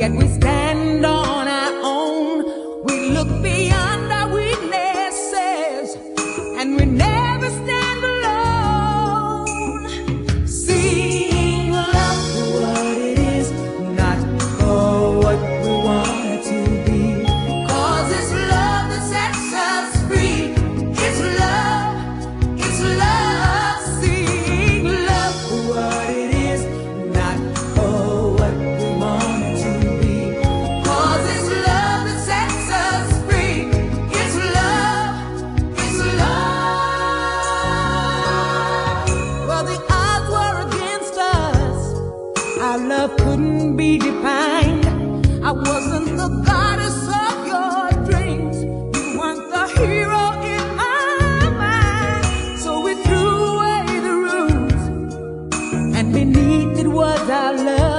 yet we stand couldn't be defined. I wasn't the goddess of your dreams. You weren't the hero in my mind. So we threw away the rules, and beneath it was our love.